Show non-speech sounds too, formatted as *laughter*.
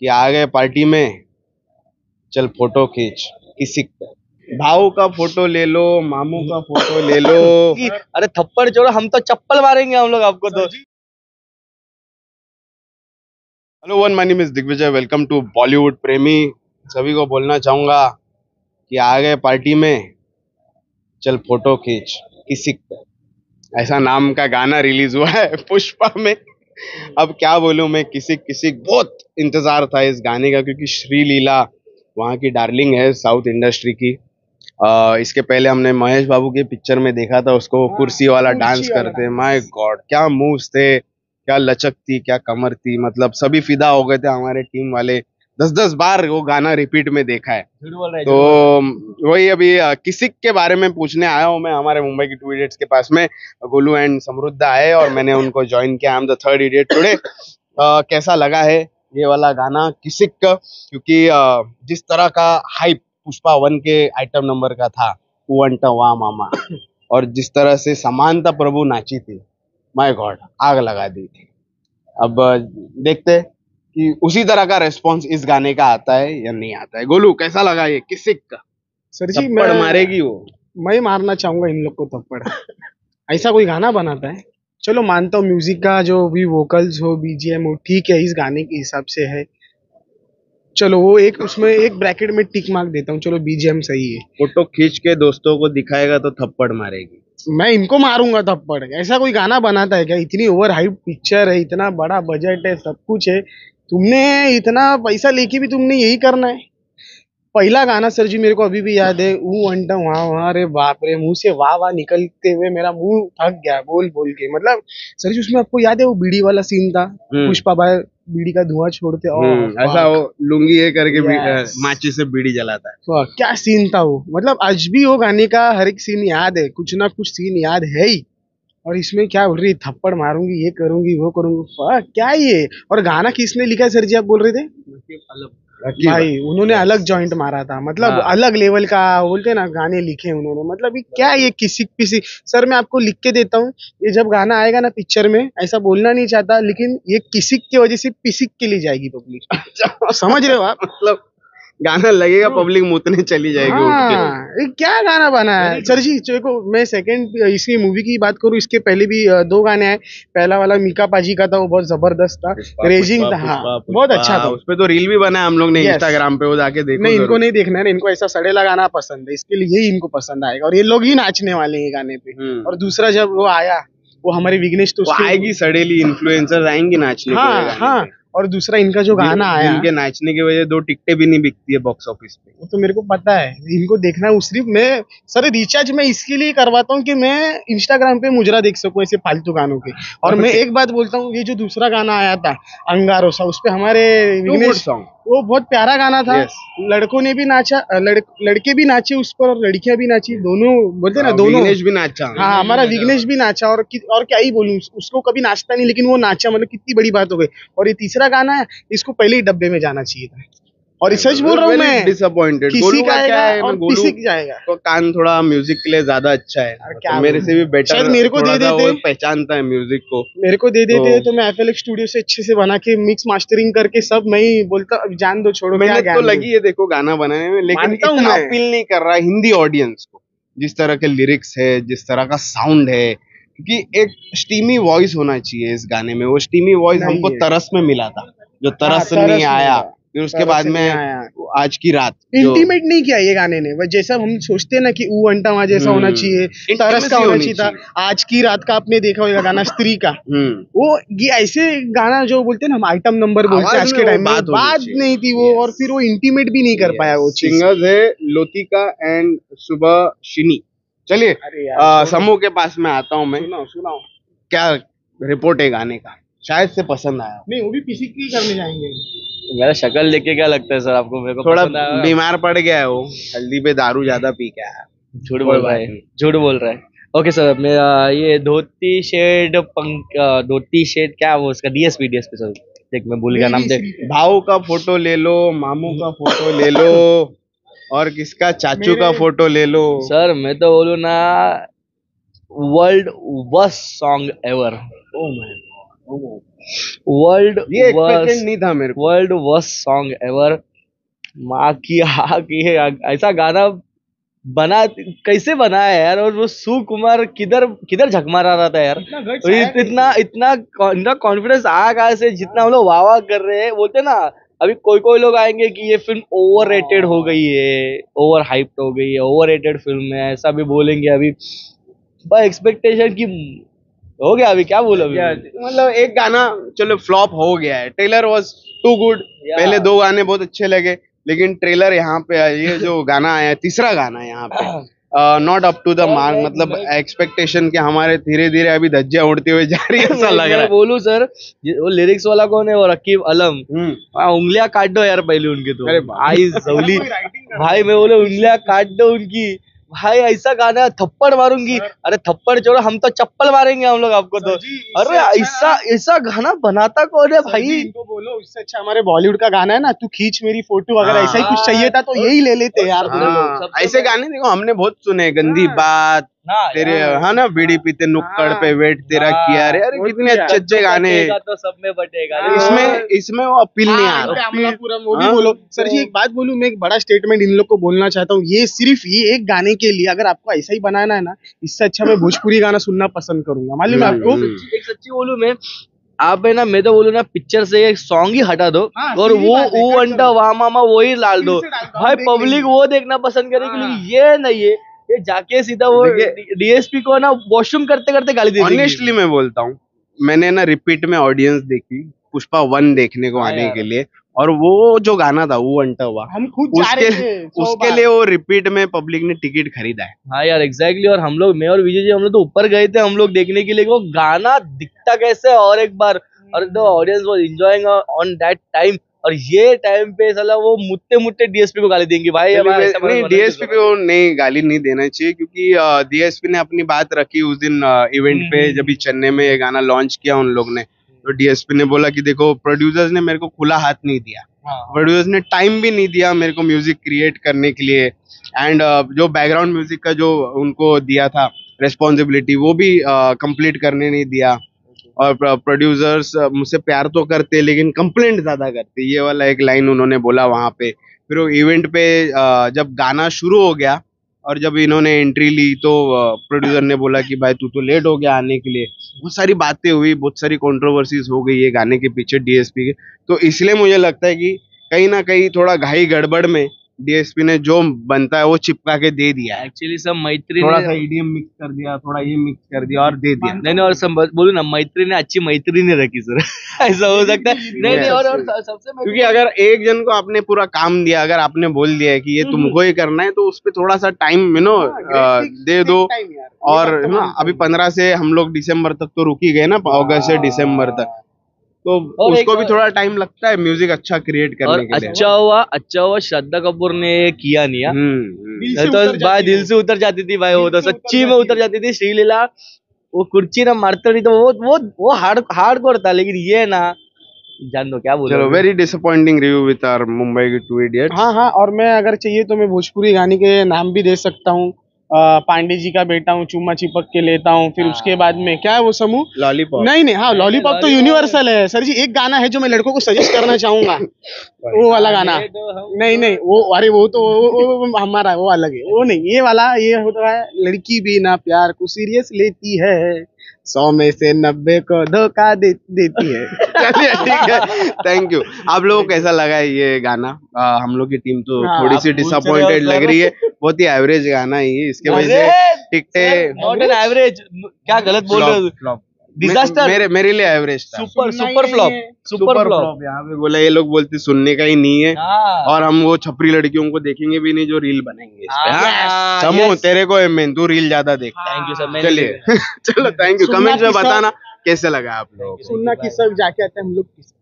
कि आ गए पार्टी में। चल फ़ोटो खींच। किसी का भाऊ का फ़ोटो ले लो मामू का फ़ोटो ले लो। *laughs* अरे थप्पड़ छोड़ो हम तो चप्पल मारेंगे हम लोग आपको तो। Hello one my name is Digvijay welcome to Bollywood प्रेमी सभी को बोलना चाहूँगा कि आ गए पार्टी में। चल फ़ोटो खींच। किसी ऐसा नाम का गाना रिलीज़ हुआ है पुष्पा में। अब क्या बोलूँ मैं किसी किसी बहुत इंतज़ार था इस गाने का क्योंकि श्री लीला वहाँ की डार्लिंग है साउथ इंडस्ट्री की। आ, इसके पहले हमने महेश बाबू के पिक्चर में देखा था उसको कुर्सी वाला डांस करते माय गॉड क्या मूव्स थे क्या लचक थी क्या कमर थी मतलब सभी फिदा हो गए थे हमारे टीम वाले। दस दस बार वो गाना रिपीट में देखा है। तो वही अभी किसिक के बारे में पूछने आया हूँ मैं हमारे मुंबई की टू इडियट्स के पास में गोलू एंड समृद्ध आए और मैंने उनको ज्वाइन किया I am the third idiot today कैसा लगा है ये वाला गाना? किसिक का क्योंकि जिस तरह का हाइप पुष्पा वन के आइटम नंबर का था वन वाह मामा और जिस तरह से समानता प्रभु नाची थी माय गॉड आग लगा दी थी। अब देखते कि उसी तरह का रेस्पॉन्स इस गाने का आता है या नहीं आता है। गोलू कैसा लगा ये? किसिक का? सर जी मैं मारेगी वो। मैं मारना चाहूँगा इन लोग को थप्पड़। *laughs* ऐसा कोई गाना बनाता है? चलो मानता हूँ म्यूज़िक का जो भी वोकल्स हो बीजीएम हो ठीक है इस गाने के हिसाब से है। चलो वो एक उसमें एक ब्रैकेट में टिक मार्क देता हूँ। चलो बीजीएम सही है। फ़ोटो खींच के दोस्तों को दिखाएगा तो थप्पड़ मारेगी। मैं इनको मारूँगा थप्पड़। ऐसा कोई गाना बनाता है क्या? इतनी ओवर हाइप पिक्चर है इतना बड़ा बजट है सब कुछ है। तुमने इतना पैसा लेके भी तुमने यही करना है। पहला गाना सर जी मेरे को अभी भी याद है ऊ अंटा वहाँ वहाँ रे बाप रे मुँह से वाह वाह निकलते हुए मेरा मुँह थक गया बोल बोल के। मतलब सर जी उसमें आपको याद है वो बीड़ी वाला सीन था? हम्म। पुष्पा भाई बीड़ी का धुआँ छोड़ते ओह, हम्म, ऐसा वो लुंगी ये करके माचिस से बीड़ी जलाता है। क्या सीन था वो? मतलब आज भी वो गाने का हर एक सीन याद है कुछ ना कुछ सीन याद है ही। और इसमें क्या बोल रही थप्पड़ मारूँगी ये करूँगी वो करूँगी। क्या ये? और गाना किसने लिखा है सर जी आप बोल रहे थे? भाई उन्होंने अलग जॉइंट मारा था। मतलब हाँ। अलग लेवल का बोलते हैं ना गाने लिखे उन्होंने। मतलब ये क्या ये किसी किसी? सर मैं आपको लिख के देता हूँ। ये जब गाना आएगा ना पिक्चर में ऐसा बोलना नहीं चाहता लेकिन ये किसी की वजह से पिसिक के लिए जाएगी पब्लिक समझ रहे हो आप? मतलब गाना लगेगा पब्लिक मुतने चली जाएगी हाँ ये क्या गाना बना है? सर जी देखो मैं सेकंड इसकी मूवी की बात करूँ इसके पहले भी दो गाने आए पहला वाला मीका पाजी का था वो बहुत ज़बरदस्त था। रेजिंग था हाँ बहुत अच्छा था। उस पे तो रील भी बना हम लोग ने इंस्टाग्राम पे वो जाके देखो नहीं इनको नहीं देखना है इनको ऐसा सड़ेला गाना पसंद है। इसके लिए यही इनको पसंद आएगा। और ये लोग ही नाचने वाले हैं गाने पे। हम्म। और दूसरा जब वो आया वो हमारे विघ्नेश तो आएगी सड़ेली इन्फ्लुएंसर आएँगे नाचने हाँ हाँ। और दूसरा इनका जो गाना आया। इनके नाचने की वजह दो टिकटें भी नहीं बिकती है बॉक्स ऑफ़िस पे। वो तो मेरे को पता है। इनको देखना है सिर्फ़ मैं सर रिचार्ज मैं इसके लिए करवाता हूँ कि मैं इंस्टाग्राम पे मुजरा देख सकूँ ऐसे फालतू गानों के। और मैं *laughs* एक बात बोलता हूँ ये जो दूसरा गाना आया था अंगारोसा उस पर हमारे सॉन्ग वो बहुत प्यारा गाना था। Yes. लड़कों ने भी नाचा लड़, लड़के भी नाचे उस पर और लड़कियाँ भी नाची दोनों बोलते ना दोनों। विघ्नेश भी नाचा। हाँ हमारा विघ्नेश भी नाचा और और क्या ही बोलूँ उसको कभी नाचता नहीं लेकिन वो नाचा मतलब कितनी बड़ी बात हो गई। और ये तीसरा गाना है इसको पहले ही डब्बे में जाना चाहिए था। और सच बोल रहा हूँ मैं डिसअपॉइंटेड किसी का आएगा और किसी का जाएगा। तो कान थोड़ा म्यूज़िक के लिए ज़्यादा अच्छा है। क्या तो मेरे से भी बेटर शायद मेरे को दे देते। पहचानता है म्यूज़िक को। मेरे को दे देते तो- तो मैं एफएलएक्स स्टूडियो से अच्छे से बना के मिक्स मास्टरिंग करके सब मैं ही बोलता अब जान दो छोड़ो क्या मेहनत तो लगी है देखो गाना बनाने में लेकिन इतना अपील नहीं कर रहा है हिंदी ऑडियंस को जिस तरह के लिरिक्स है जिस तरह का साउंड है। क्योंकि एक स्टीमी वॉइस होना चाहिए इस गाने में वो स्टीमी वॉइस हमको तरस में मिला था जो तरस हाँ, तरस नहीं आया। फिर उसके बाद में आज की रात इंटीमेट नहीं किया ये गाने ने। जैसा हम सोचते हैं ना कि ऊ अंटा वहाँ जैसा होना हम्म। चाहिए तरस का होना चाहिए था। आज की रात का आपने देखा होगा गाना *laughs* स्त्री का। हम्म। वो ये ऐसे गाना जो बोलते हैं ना हम आइटम नंबर बोलते हैं आज के टाइम में बात नहीं थी वो और फिर वो इंटीमेट भी नहीं कर पाया वो सिंगर्स है लोतिका एंड सुबह शिनी। चलिए। समूह के पास में आता हूँ मैं। सुनाओ क्या रिपोर्ट है गाने का? शायद से पसंद आया नहीं वो भी किसी की करने जाएँगे। मेरा शक्ल देख के क्या लगता है सर आपको? मेरे को थोड़ा बीमार पड़ गया है वो। हल्दी पे दारू ज़्यादा पी के आया। झूठ बोल रहा है। झूठ बोल रहा है। ओके सर मेरा ये धोती शेड पंक धोती शेड क्या वो उसका? डीएसपी डीएसपी सर देख मैं भूल गया नाम। देख। भाऊ का फ़ोटो ले लो मामू का फ़ोटो ले लो और किसका? चाचू का फ़ोटो ले लो। सर मैं तो बोलू ना world worst song ever world ये एक्सपेक्टेड नहीं था मेरे वर्ल्ड वर्स्ट सॉन्ग एवर माँ की आग ये ऐसा गाना बना कैसे बनाया है यार? और वो सुकुमार किधर किधर झक मारा रहा था यार? इतना इतना इतना कॉन्फिडेंस आया कहाँ से? जितना हम लोग वाह वाह कर रहे हैं बोलते ना अभी कोई कोई लोग आएँगे कि ये फ़िल्म ओवर रेटेड हो गई है ओवर हाइप्ड हो गई है ओवर रेटेड फ़िल्म है ऐसा भी बोलेंगे अभी। एक्सपेक्टेशन की हो गया अभी क्या बोलो अभी? मतलब एक गाना चलो फ्लॉप हो गया है। ट्रेलर वॉज़ टू गुड पहले दो गाने बहुत अच्छे लगे लेकिन ट्रेलर यहाँ पे ये जो गाना आया है, तीसरा गाना है यहाँ पे। Not up to the mark मतलब एक्सपेक्टेशन के हमारे धीरे धीरे अभी धज्जियाँ उड़ती हुई जा रही है ऐसा लग रहा है। बोलू सर वो लिरिक्स वाला कौन है? वो रकीब अलम। हम्म। उंगलियाँ काट दो यार पहले उनके तो। आई जवली भाई *laughs* मैं बोले उंगलियाँ काट दो उनकी। भाई ऐसा गाना है, थप्पड़ मारूँगी अरे थप्पड़ छोड़ो हम तो चप्पल मारेंगे हम लोग आपको तो अरे अच्छा ऐसा ऐसा गाना बनाता कौन है भाई इनको बोलो इससे अच्छा हमारे बॉलीवुड का गाना है ना तू खींच मेरी फ़ोटो अगर हाँ। ऐसा ही कुछ चाहिए था तो यही ले लेते यार। हाँ, ऐसे गाने देखो हमने बहुत सुने गंदी बात हाँ, तेरे यार। हाँ ना बीड़ी पीते नुक्कड़ हाँ। पे वेट तेरा हाँ, किया रे। अरे कितने अच्छे अच्छे गाने तो सब में बटेगा। हाँ। इसमें इसमें वो अपील नहीं आ हाँ, रहा अमलापुरम वो भी हाँ। बोलो। सर जी एक बात बोलूँ मैं एक बड़ा स्टेटमेंट इन लोग को बोलना चाहता हूँ। ये सिर्फ़ ये एक गाने के लिए अगर आपको ऐसा ही बनाना है ना इससे अच्छा मैं भोजपुरी गाना सुनना पसंद करूँगा। मालूम है आपको? हम्म। एक सच्ची बोलू मैं आप है ना मैं तो बोलू ना पिक्चर से एक सॉन्ग ही हटा दो। हाँ, और वो है, कर अंटा। वाह मामा वही डाल दो। भाई पब्लिक वो देखना पसंद करेगी हाँ। ये नहीं है। ये जाके सीधा वो डीएसपी को ना वॉशरूम करते करते गाली दे ऑनेस्टली मैं बोलता हूँ मैंने ना रिपीट में ऑडियंस देखी पुष्पा वन देखने को हाँ आने के लिए और वो जो गाना था वो अंटा हुआ। हम खुद जा उसके रहे थे उसके लिए वो रिपीट में पब्लिक ने टिकट खरीदा है। हाँ यार एग्जैक्टली और हम लोग मैं और विजय जी हम लोग तो ऊपर गए थे हम लोग देखने के लिए वो गाना दिखता कैसे और एक बार और the audience was enjoying on that time और ये टाइम पे साला वो मुत्ते मुत्ते डीएसपी को गाली देंगे भाई नहीं डीएसपी को नहीं गाली नहीं देना चाहिए क्योंकि डीएसपी ने अपनी बात रखी उस दिन इवेंट पे हम्म। जब चेन्नई में ये गाना लॉन्च किया उन लोग ने तो डीएसपी ने बोला कि देखो प्रोड्यूसर्स ने मेरे को खुला हाथ नहीं दिया। हाँ। प्रोड्यूसर्स ने टाइम भी नहीं दिया मेरे को म्यूज़िक क्रिएट करने के लिए। एंड जो बैकग्राउंड म्यूज़िक का जो उनको दिया था रेस्पॉन्सिबिलिटी वो भी कंप्लीट करने नहीं दिया। और प्रोड्यूसर्स मुझसे प्यार तो करते लेकिन कंप्लेंट ज़्यादा करते ये वाला एक लाइन उन्होंने बोला वहाँ पे। फिर वो इवेंट पे जब गाना शुरू हो गया और जब इन्होंने एंट्री ली तो प्रोड्यूसर ने बोला कि, भाई, तू तो लेट हो गया आने के लिए। बहुत सारी बातें हुई, बहुत सारी कंट्रोवर्सीज हो गई है गाने के पीछे डीएसपी के। तो इसलिए मुझे लगता है कि कहीं ना कहीं थोड़ा घाई गड़बड़ में डीएसपी ने जो बनता है वो चिपका के दे दिया है। एक्चुअली सब मैत्री थोड़ा सा ईडीएम मिक्स कर दिया थोड़ा ये मिक्स कर दिया और दे दिया। नहीं नहीं और सब बोलू ना मैत्री ने अच्छी मैत्री नहीं रखी सर *laughs* ऐसा हो सकता है। नहीं नहीं और और सबसे क्योंकि अगर एक जन को आपने पूरा काम दिया अगर आपने बोल दिया है कि ये तुमको ही करना है तो उस पर थोड़ा सा टाइम यू नो दे दो। और तो है अभी पंद्रह से हम लोग दिसंबर तक तो रुकी गए ना अगस्त से दिसंबर तक। तो और उसको भी थोड़ा टाइम लगता है म्यूज़िक अच्छा क्रिएट और करने के लिए। अच्छा हुआ अच्छा हुआ श्रद्धा कपूर ने किया नहीं हाँ। हम्म, हम्म। तो भाई दिल से उतर जाती थी भाई वो तो सच्ची में उतर जाती थी श्रीलीला वो कुर्ची ना मारते नहीं तो वो वो वो हार्ड हार्ड कोर था लेकिन ये ना जान दो क्या बोलो। चलो very disappointing review with our Mumbai की टू इडियट हाँ हाँ और मैं अगर चाहिए तो मैं भोजपुरी गाने के नाम भी दे सकता हूँ। पांडे जी का बेटा हूँ चुम्मा चिपक के लेता हूँ फिर उसके बाद में क्या है वो समूह लॉलीपॉप नहीं नहीं हाँ लॉलीपॉप तो यूनिवर्सल है। सर जी एक गाना है जो मैं लड़कों को सजेस्ट करना चाहूँगा। *laughs* वो वाला गाना। तो नहीं नहीं वो अरे वो तो वो हमारा वो अलग है। वो नहीं ये वाला ये होता है लड़की भी ना प्यार को सीरियस लेती है। सौ में से नब्बे को धोखा दे, देती है। *laughs* चलिए ठीक है। थैंक यू आप लोगों को कैसा लगा है ये गाना? आ, हम लोग की टीम तो हाँ, थोड़ी सी डिसअपॉइंटेड लग रही है। बहुत ही एवरेज गाना है ये इसके वजह से टिकटे एवरेज क्या गलत बोल रहे हो? Disaster. मेरे मेरे लिए एवरेज था। Super super flop super flop यहाँ पे बोला ये लोग बोलते सुनने का ही नहीं है हाँ। और हम वो छपरी लड़कियों को देखेंगे भी नहीं जो रील बनाएँगे हाँ? हाँ, समूह तेरे को है मेन तू रील ज़्यादा देख। थैंक यू सर चलिए। *laughs* चलो थैंक यू कमेंट में बताना कैसे लगा आप लोग सुनना किस जाके आते हैं हम लोग किस